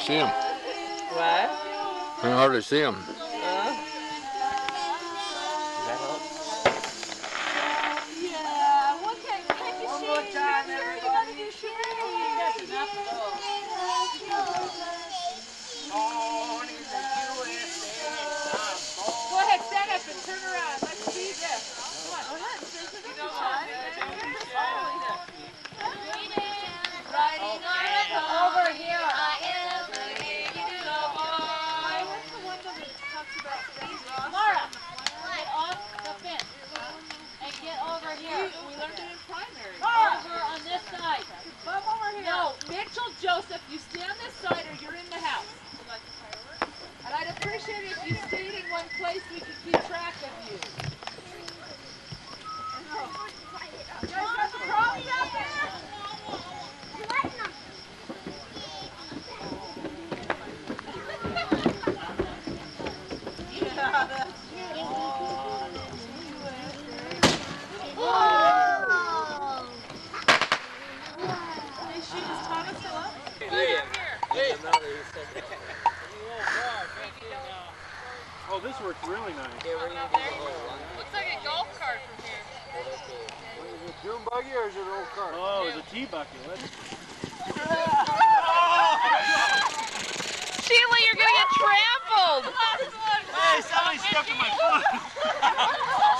I can hardly see him. What? I can hardly see him. On this side or you're in the house. And I'd appreciate it if you stayed in one place we could keep track of. You guys got the trolley out there? They shoot his Thomas still up? Oh, this works really nice. Looks like a golf cart from here. Is it a dune buggy or is it an old car? Oh, it's a tea bucket. Let's Sheila, you're gonna get trampled. Hey, somebody stepped in my foot.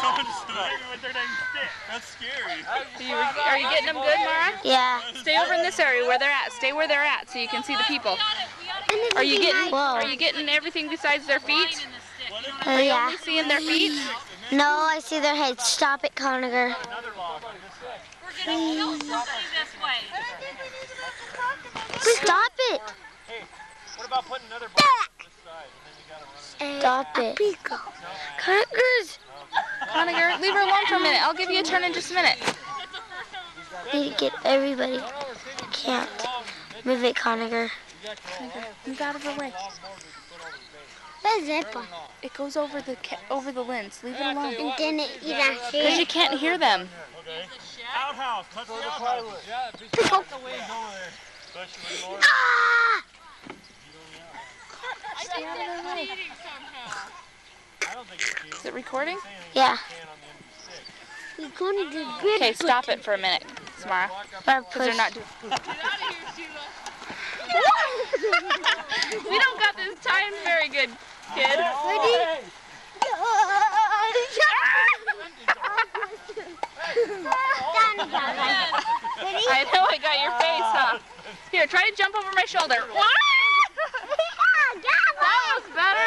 Someone stepped with their dang stick. That's scary. Are you, are you getting them good, Mara? Yeah. Stay over in this area where they're at. Stay where they're at so you can see the people. Are you getting? Whoa. Are you getting everything besides their feet? Oh, Are you yeah. only seeing their feet? No, I see their heads. Stop it, Conager. Another log on this side. We're gonna kill somebody this way. Stop it. Hey, what about putting another box on this side and then you gotta run? Stop it. Conagers. Conager, leave her alone for a minute. I'll give you a turn in just a minute. Need to get everybody. Can't. Move it, Conager. Move out of the way. Where's it? It goes over the ca- over the lens. Leave it alone. And then it, you don't see Because you can't hear them. Okay. Outhouse. Touch the outhouse. Yeah, Pick up. the wings over there. Especially when Laura. Ah! Stay out of their way. I don't think it's Is it recording? Yeah. can on the end of the stick. We're going to do good. Okay, stop it for a minute, Samara. Or Because they're not doing. we don't got this time very good, kid. Ready? I know I got your face, huh? Here, try to jump over my shoulder. that was better.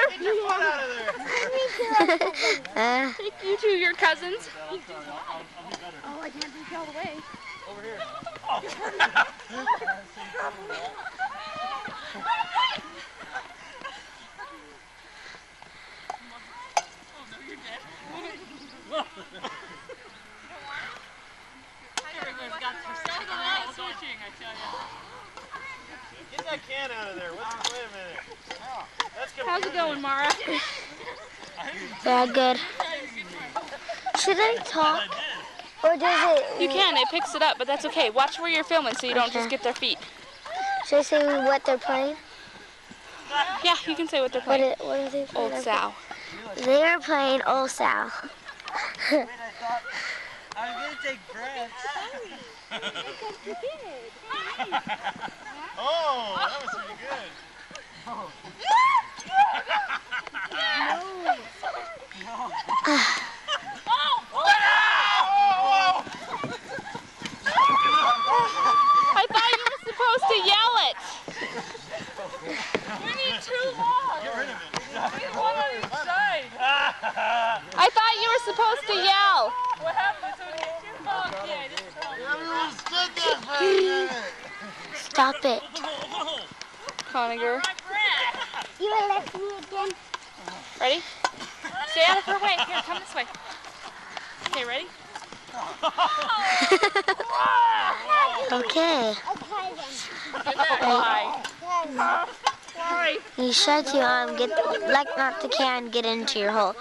Take you two, your cousins. Oh, I can't reach all the way. Get that can out of there. What's, wait a minute. That's How's it going, Mara? yeah, good. Should I talk? Or does it? You can. It picks it up, but that's okay. Watch where you're filming so you don't just get their feet. Should I say what they're playing? Yeah, you can say what they're What, playing. are, what are they playing? Old Sow. They are playing Old Sow. Wait, I thought I was gonna take breaths. Oh, that was pretty good. I thought you were supposed to yell it. We need two logs. Get rid of it. We need one on each side. I thought you were supposed to yell. What happens when you two logs? Yeah, it is trouble. Everyone stood there for a minute. Stop it. Conager. You will let me again. Ready? Stay out of her way. Here, come this way. Okay, ready? Okay. You shut your arm, get like not the can get into your hole.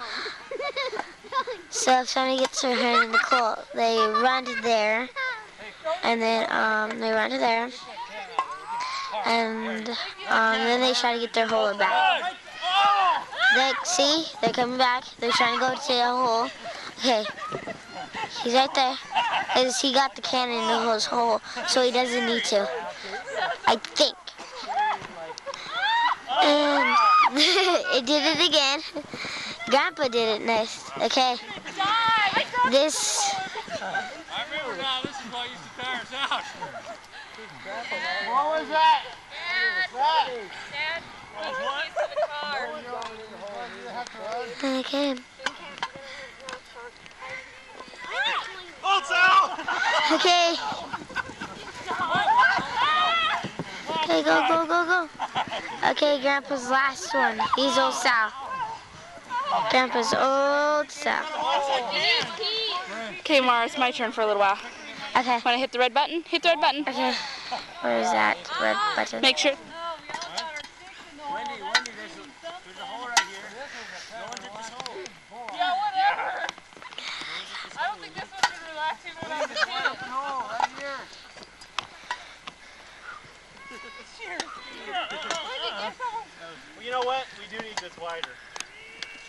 So if somebody gets their hand in the coal, they run to there, and then um, they run to there, and um, then they try to get their hole back. See they're coming back. They're trying to go to the hole. Okay, he's right there. He got the cannon in his hole, so he doesn't need to. I think. And it did it again. Grandpa did it nice. Okay. This I remember now, this is what used to tire us out. What was that? okay. Old Sow! Okay. Okay, go, go, go, go. Okay, Grandpa's last one. He's old Sow. Grandpa's old Sow. Okay, Mara, it's my turn for a little while. Okay, Want to hit the red button? Hit the red button. okay. Where is that red button? Make sure. Wendy, Wendy, there's a, there's a hole right here. No one's hit this hole. Yeah, whatever. I don't think this one's been relaxing when I was a kid. No, right here. Well, you know what? We do need this wider.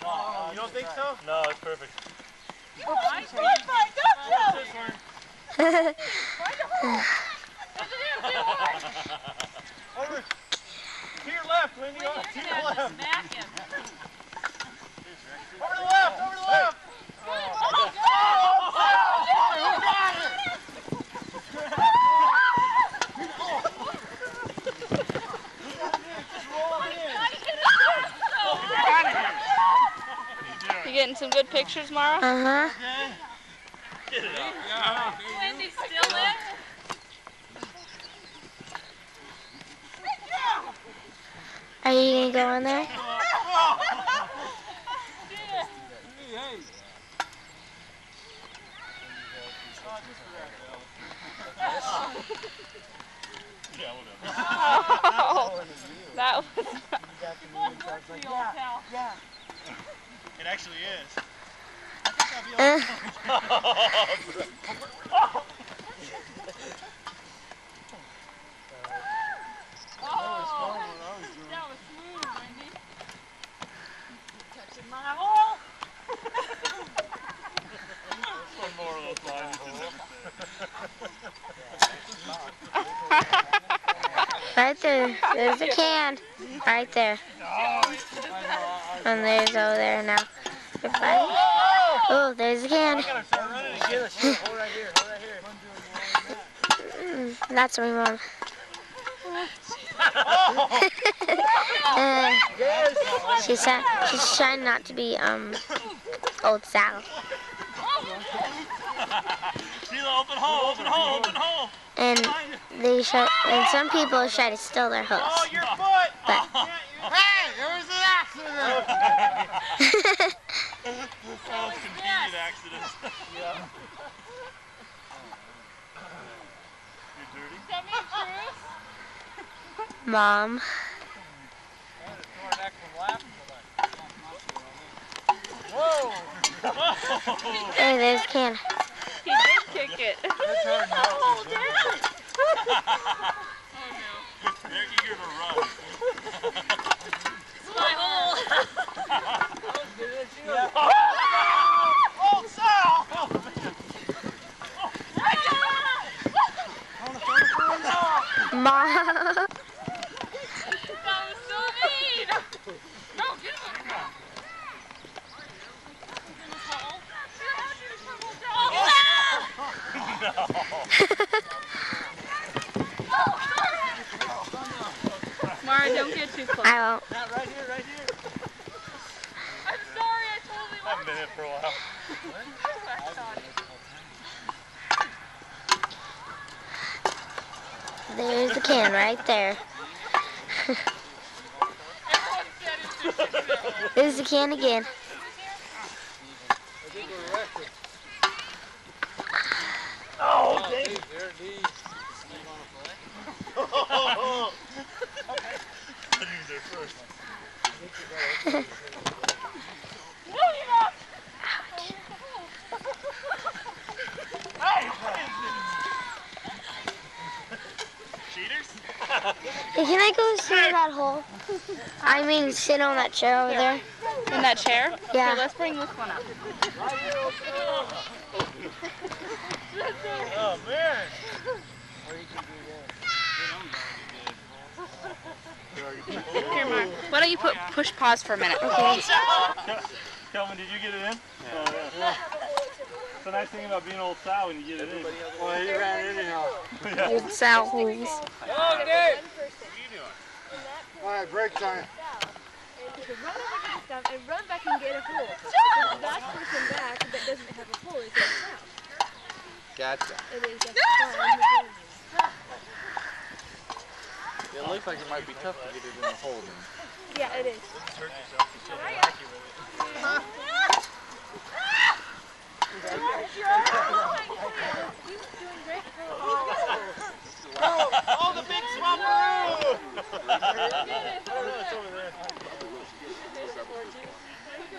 Oh, you don't think so? No, it's perfect. I tried, I don't This one. Over. To your left, Wendy. oh, To your left. Smack him. Over to the left. Over to the left. You getting some good pictures, Mara? Uh huh. Wendy's still in? Are you gonna go in there? that was. It actually is. Right there. There's a can. Right there. And there's over there now. Fine. Oh, there's a can. Start running again. Hold right here. Hold right here. Mm, That's my mom. Uh, she's trying, she's trying not to be um old Sow. Open hole, open hole, open hole. And they try, and some people try to steal their Oh, your foot. But Hey, there was an accident. Oh, convenient accident. yeah. You're dirty. Does that mean Bruce? mom. Hey, there's a can. He did kick it. Oh, They're eager to run. My hole. Old Mom. That was so mean. No, get him. In his hole. Oh, Mara, don't get too close. I won't. Not right here, right here. I'm sorry, I totally I haven't been here for a while. There's the right there. There's the can again. Oh, dang. I knew there first. Hey, what is this? She meters? Hey, can I go sit in that hole? I mean, sit on that chair over there. In that chair? Yeah. Okay, let's bring this one up. Oh man. Here, Mark. Why don't you put push pause for a minute? Okay. Kelvin, did you get it in? Oh, yeah. It's the nice thing about being old Sow when you get it in. Well, he ran anyhow. yeah. Old Sow Holes. All right, break time. run over to the stuff and run back and get a hole. The last person back that doesn't have a hole is in south. Gotcha. It is that's fine. It looks like it might be tough to get it in the hole. Then. Yeah, it is. Oh, the big swamperoo! Taking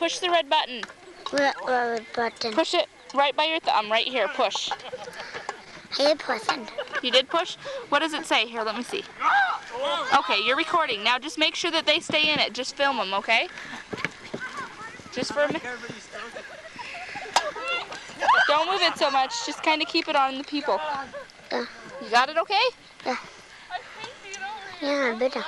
Push the red button. What, what button? Push it right by your thumb. Right here. Push. Hey, person. You did push? What does it say? Here, let me see. Okay, you're recording. Now just make sure that they stay in it. Just film them, okay? Just for a minute. Don't move it so much. Just kind of keep it on the people. Yeah. You got it okay? Yeah, better.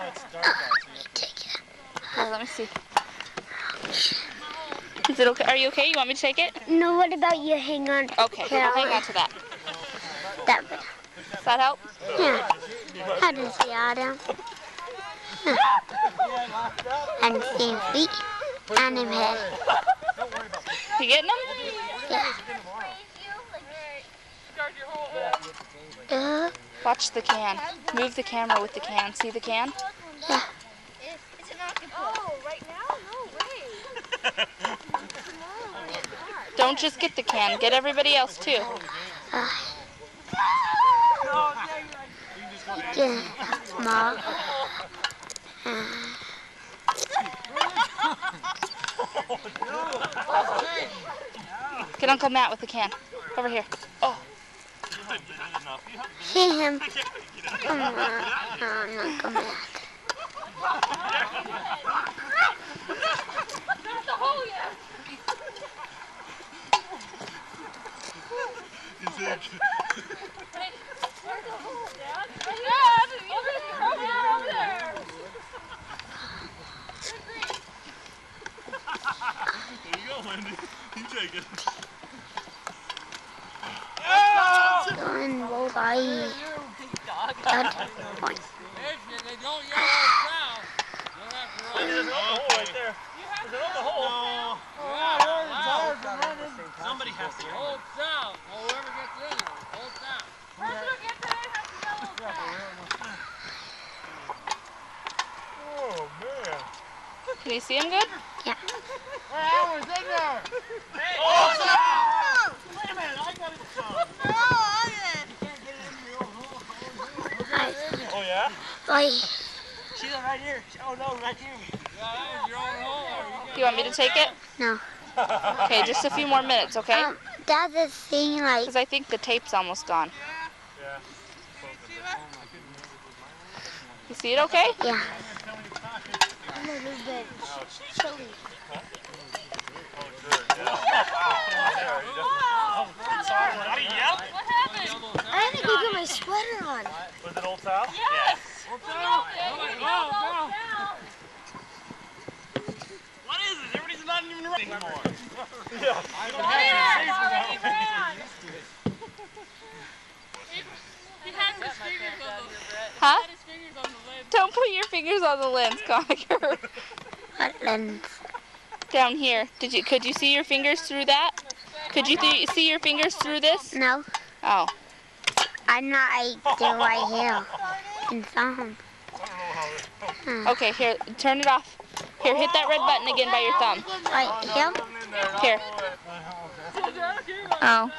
Now it's dark out, so you have Take it. Here, let me see. Is it okay? Are you okay? You want me to take it? No, what about you? Hang on. Okay, I'll hang on to that. That way. Does that help? Yeah. I didn't see Adam. and same feet. And him head. You getting them? Yeah. Uh, Watch the can. Move the camera with the can. See the can? Yeah. Oh, right now? No way. Don't just get the can. Get everybody else too. Uh, yeah. Uh, Get Uncle Matt with the can. Over here. Oh, see him. Oh, no, come back. Can you see him good? Yeah. Well, Alan's in there. Hey. Oh, oh no! Wait a minute, I got it. No, I didn't. Oh, yeah? Like. She's right here. Oh, no, right here. Yeah, your own hole. You, you want me to take it? No. okay, just a few more minutes, okay? Um, that's the thing, like... Because I think the tape's almost gone. Yeah. yeah. You see it okay? Yeah. You yell? I to go get my sweater on. Was it old towel? Yes! What is it? Everybody's not even running anymore. yeah. Huh? The triggers on the. Don't put your fingers on the lens, Conacher. What lens? Down here. Did you? Could you see your fingers through that? Could you th see your fingers through this? No. Oh. I'm not like the right here. In some. Hmm. Okay, here, turn it off. Here, hit that red button again by your thumb. Right here? Here. Oh.